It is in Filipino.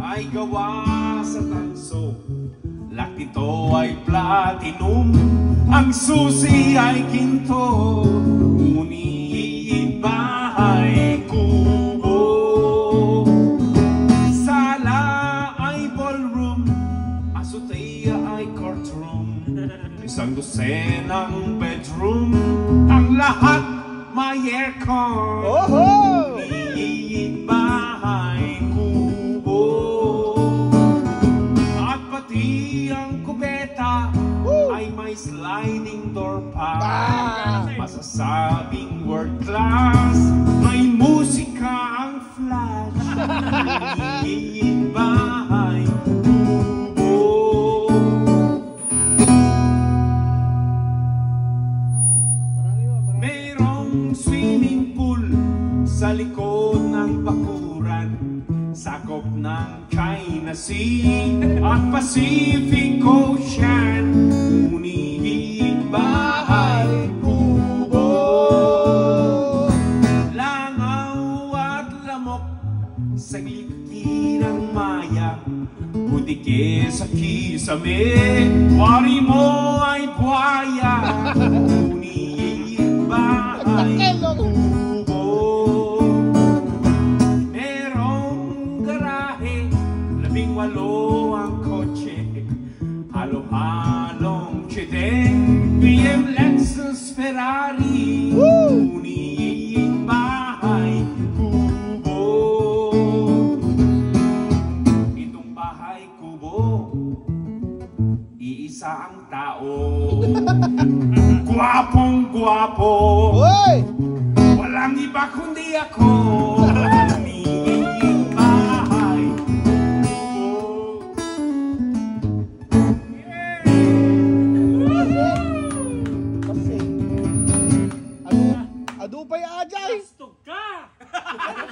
ay gawa sa tanso. Lahat nito ay platinum Ang susi ay ginto Ngunit bahay kubo. Sala ay ballroom Azotea ay courtroom. Isang dosenang bedroom Ang lahat may aircon. Oho! Sliding door pa. Ah! Masasabing world class. May musika ang flash. Ngunit bahay. Kubo Mayroong swimming pool sa likod ng bakuran Sakop ng China Sea at Pacific sa gilid ng maya Butike sa kisame. Wari mo ay buhaya Ngunit bahay kubo Merong garahe Labing walo ang kotse. Halo-halong chiteng BM isa ang tao. Guwapong guwapo. Uy! Walang iba kundi ako. Bahay. Oh. Yeah. Kasi, adu, adu pa ajay! Gusto ka!